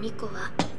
し二人の巫女は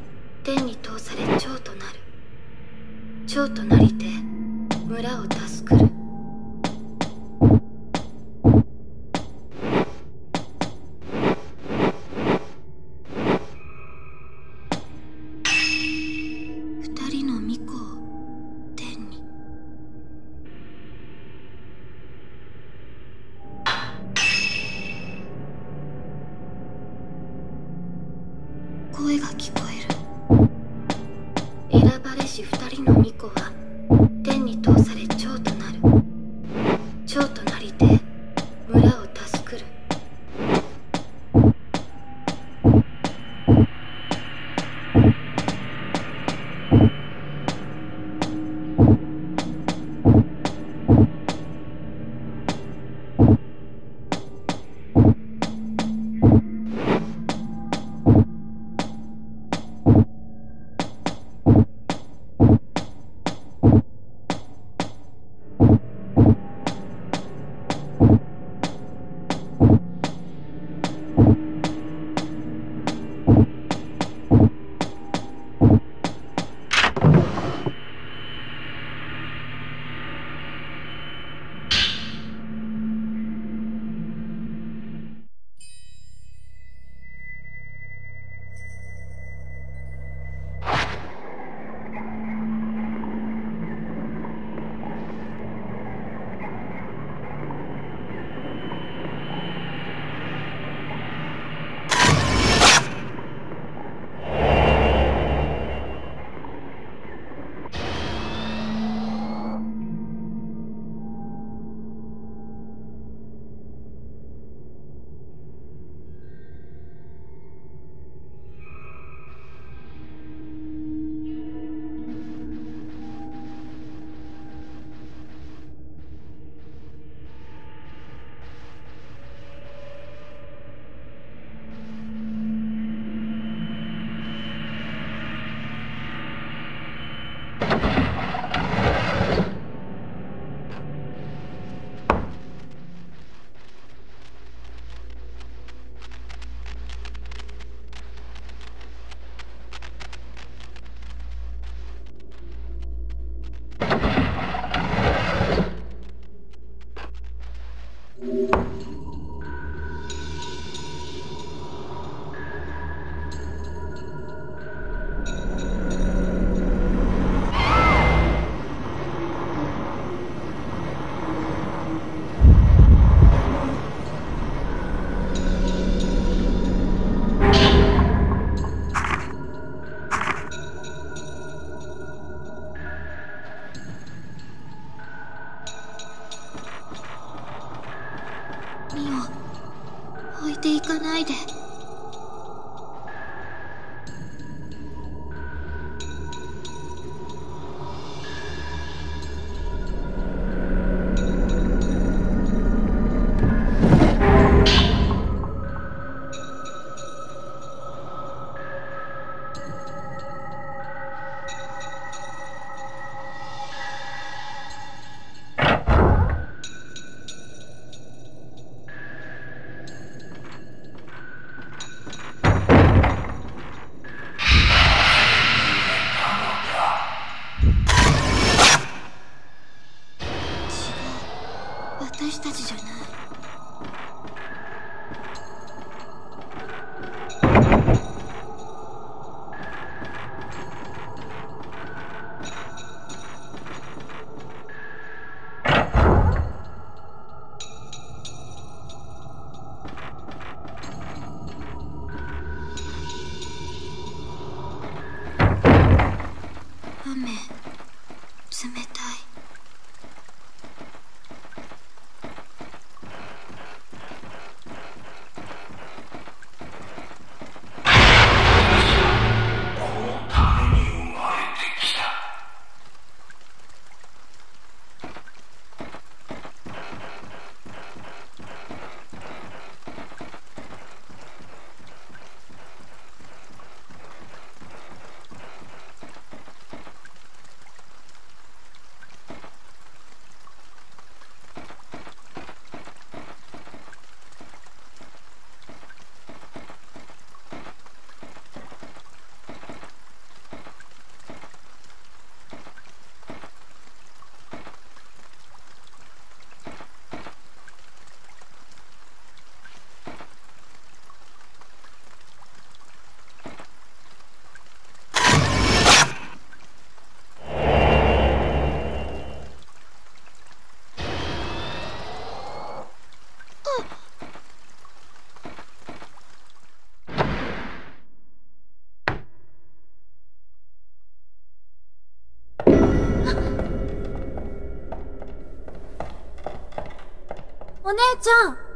お姉ちゃん。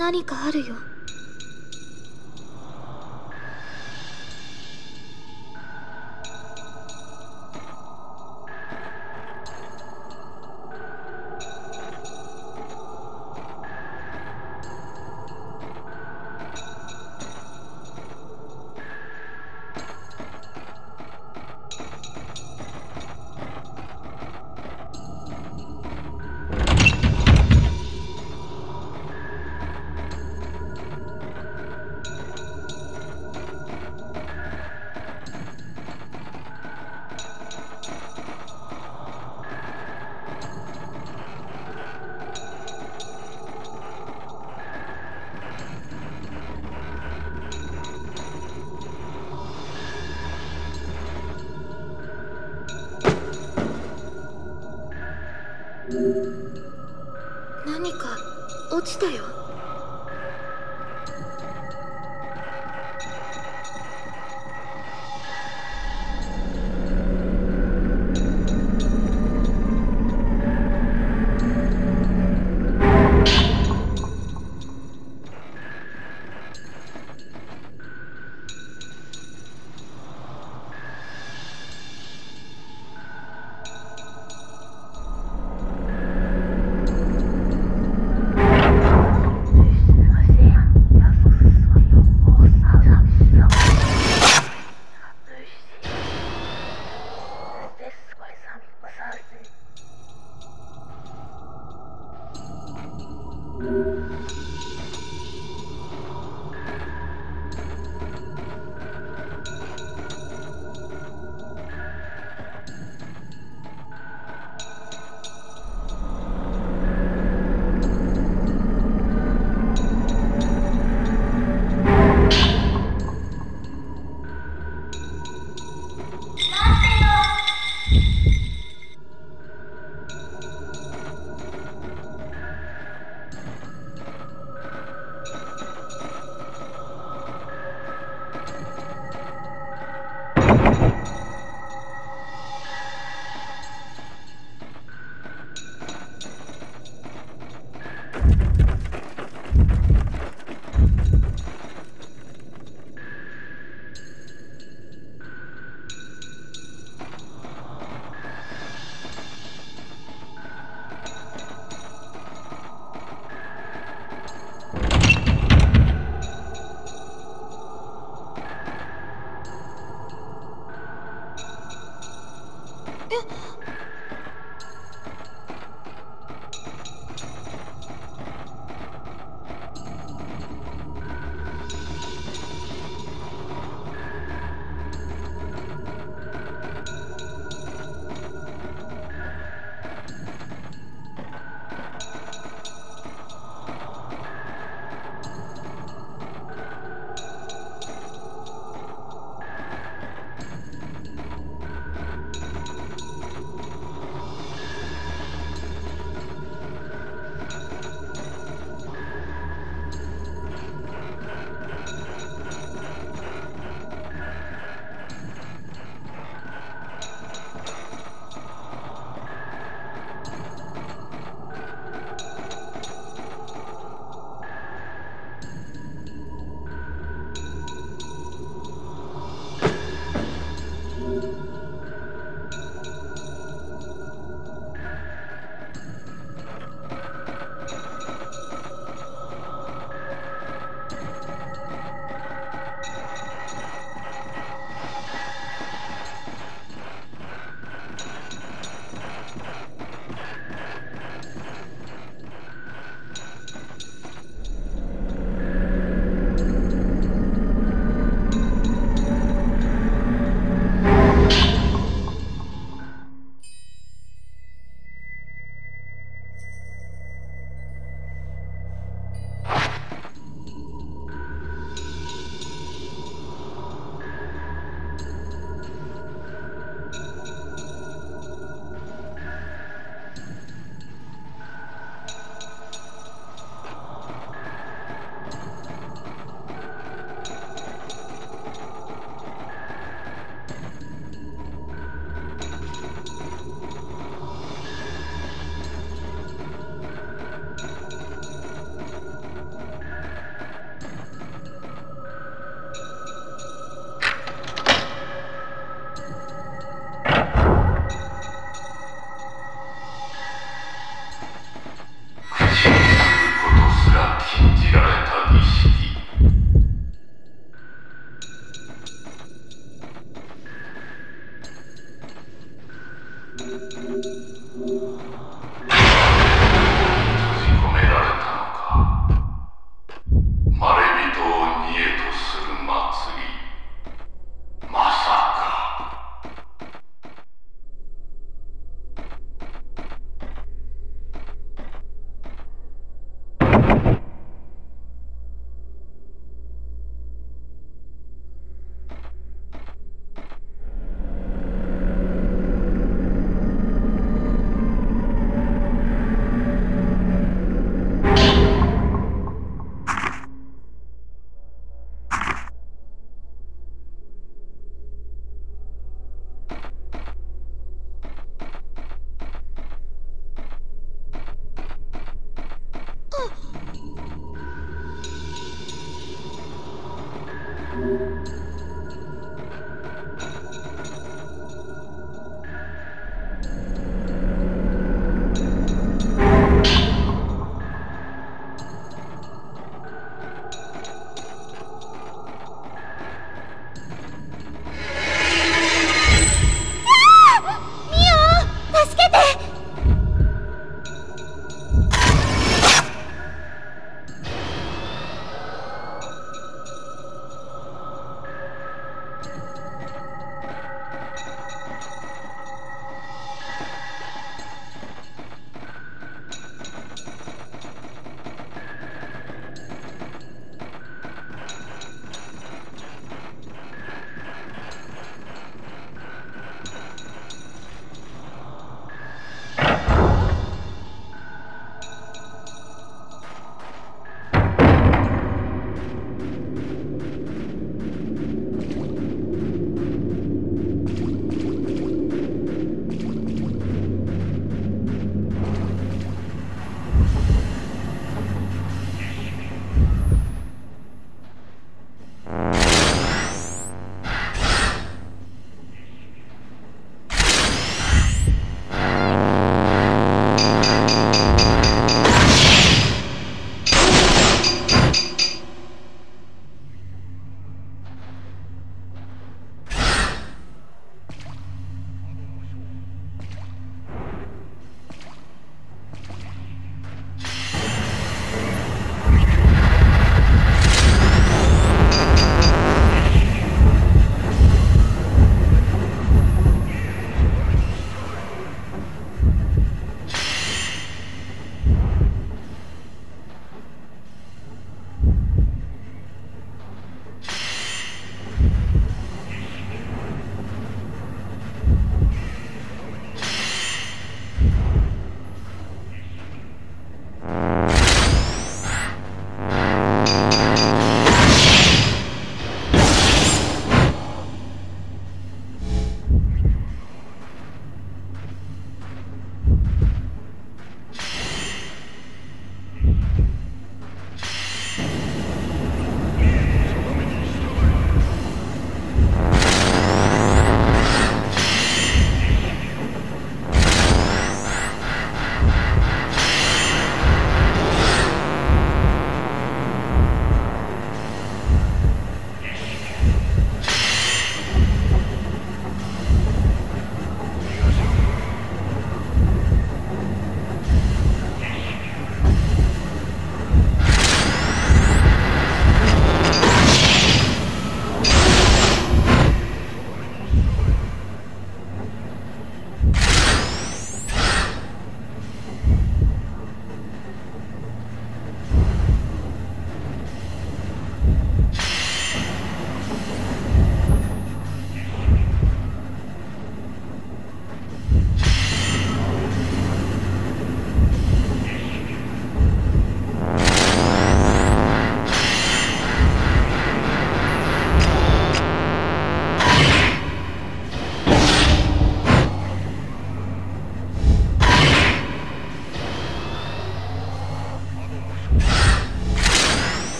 何かあるよ。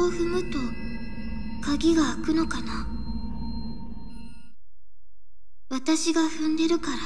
こを踏むと鍵が開くのかな？私が踏んでるから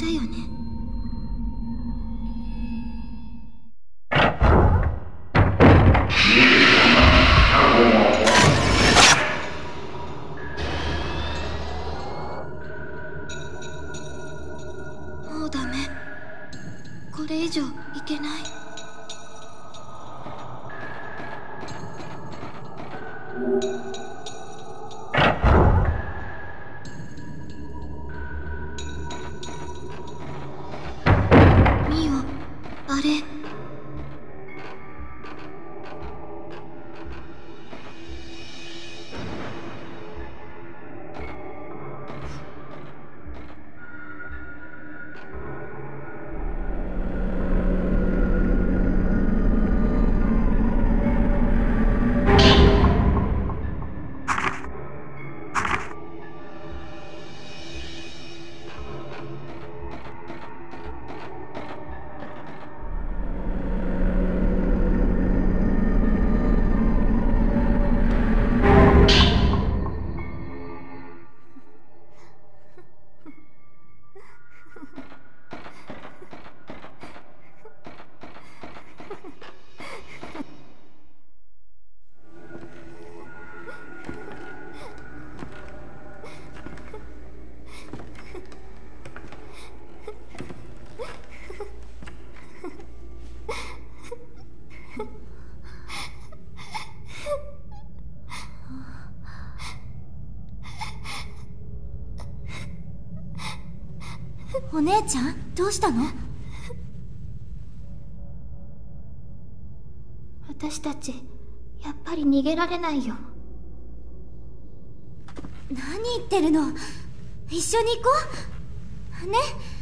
だよね。お姉ちゃんどうしたの？私たちやっぱり逃げられないよ。何言ってるの？一緒に行こう。ね？ご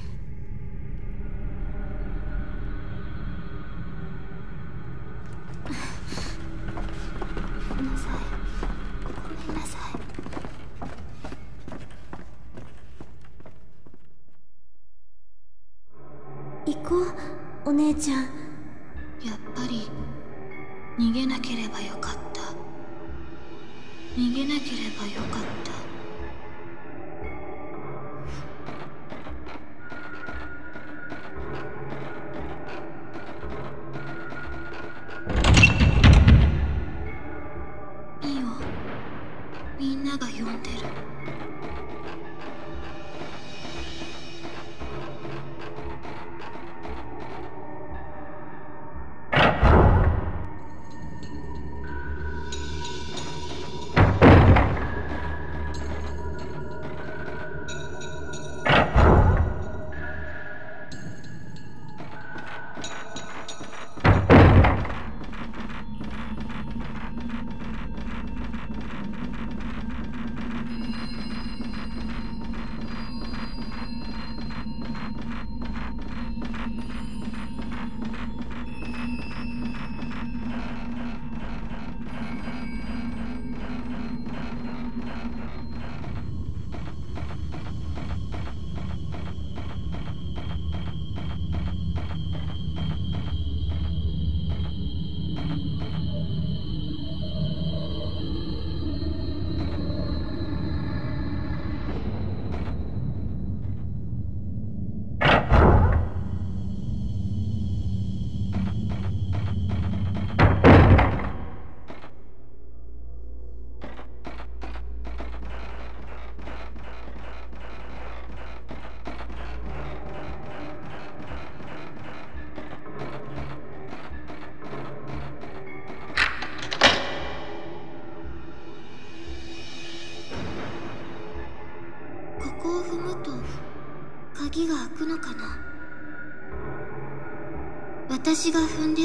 私が踏んで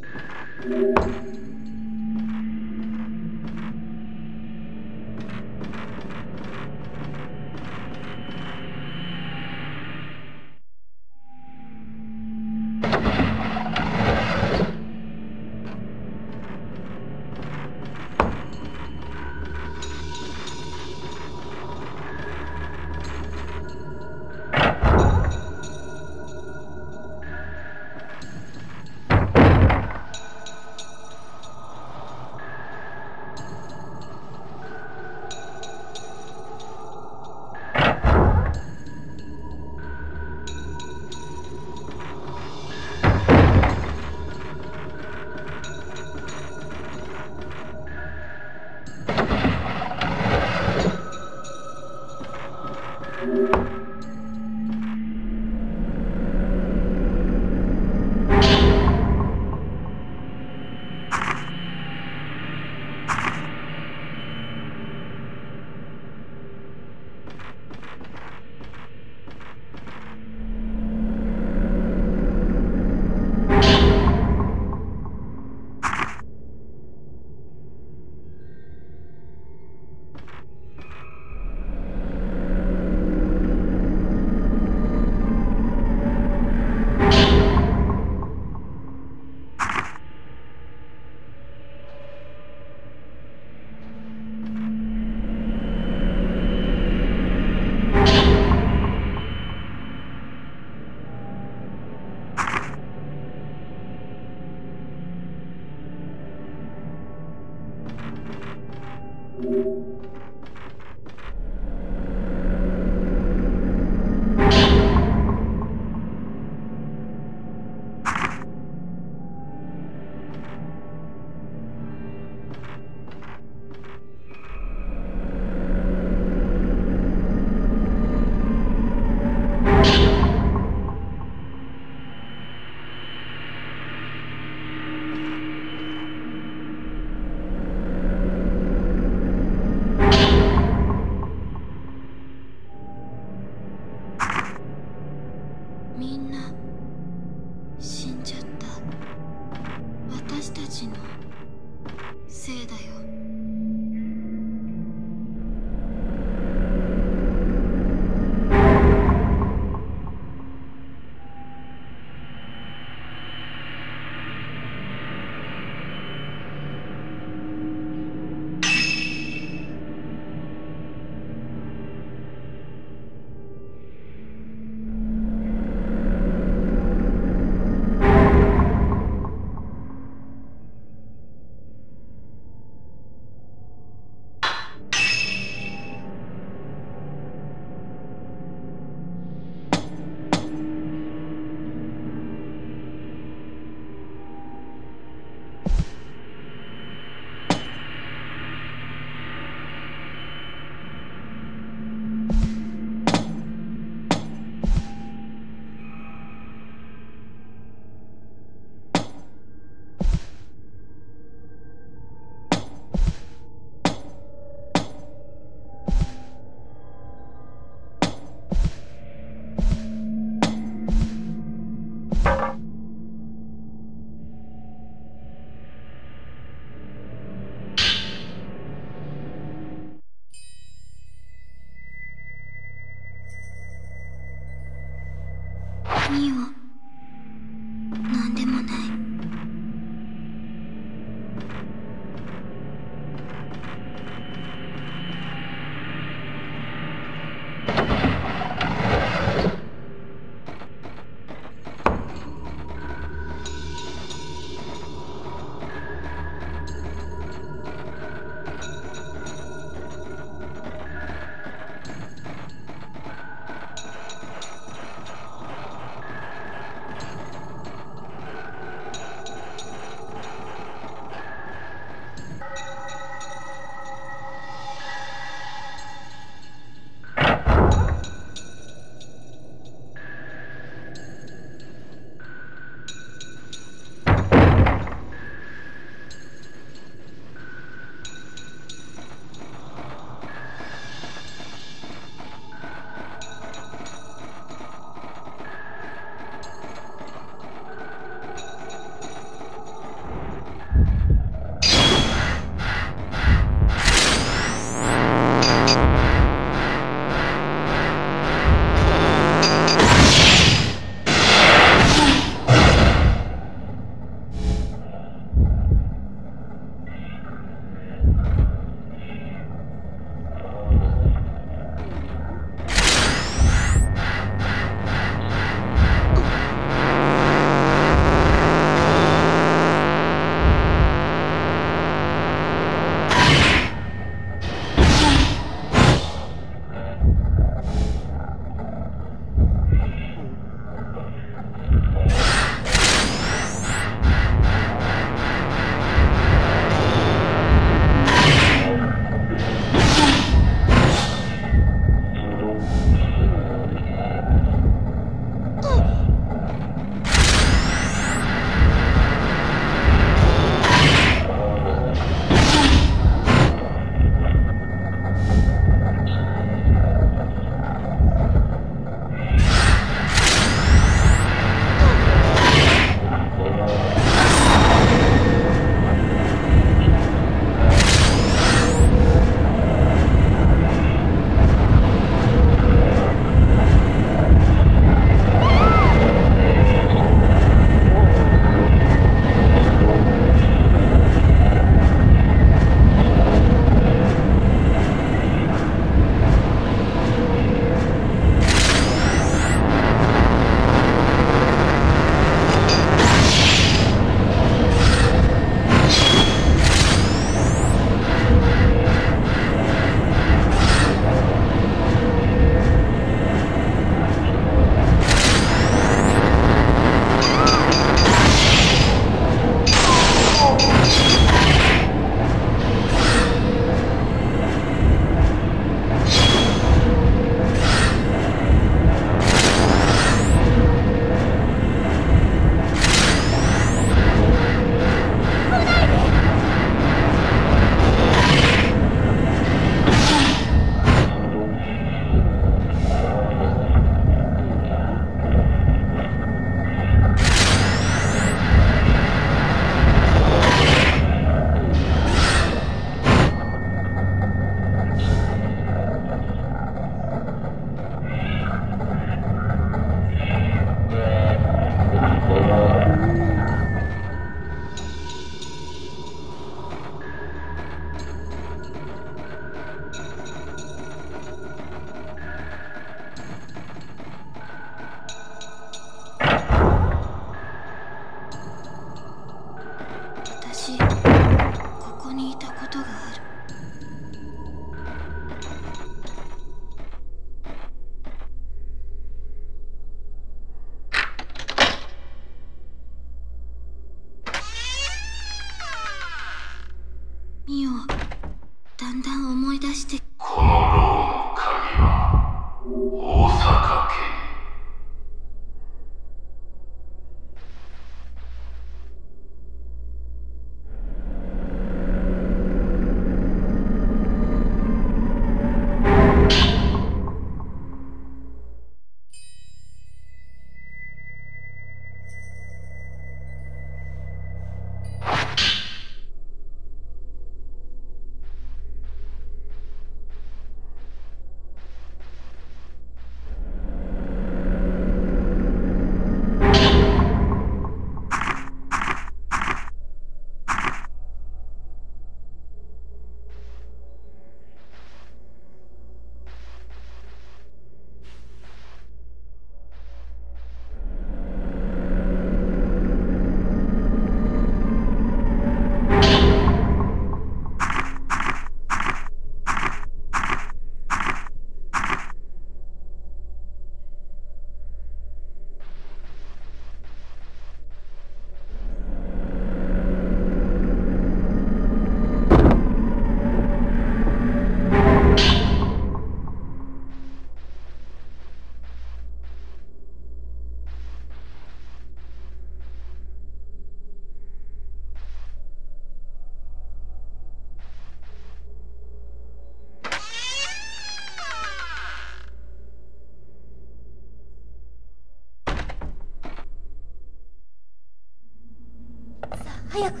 早く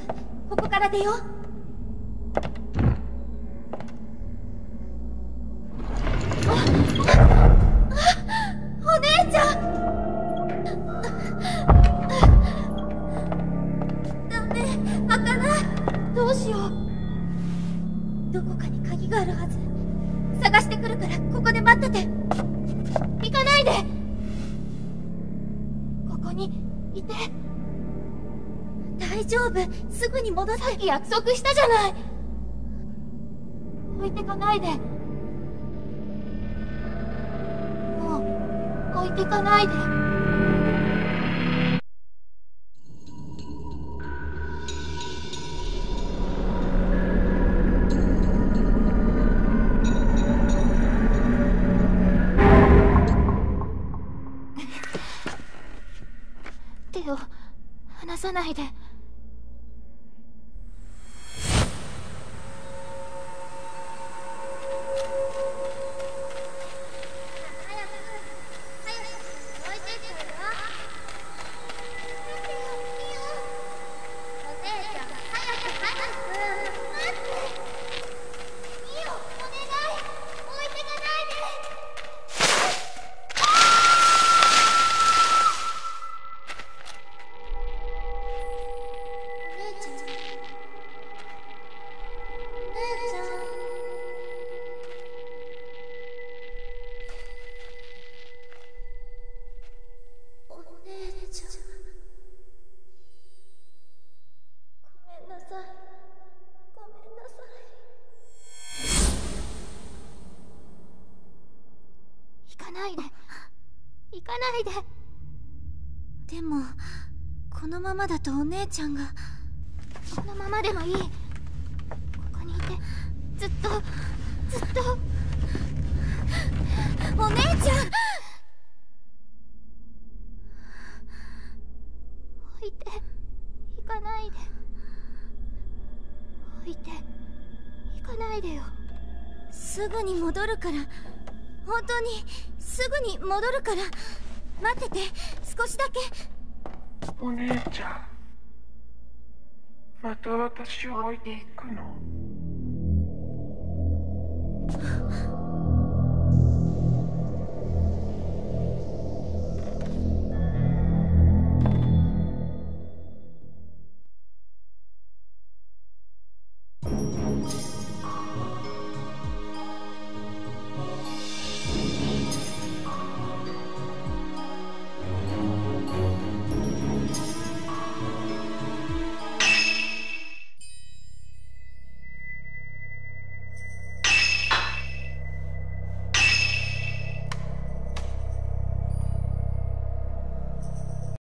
ここから出よう。戻さっき約束したじゃない。置いてかないで。もう置いてかないで。ないで。でもこのままだとお姉ちゃんがこのままでもいい。ここにいてずっとずっとお姉ちゃん。置いて行かないで。置いて行かないでよ。すぐに戻るから。本当にすぐに戻るから。待ってて少しだけ。お姉ちゃんまた私を置いていくの？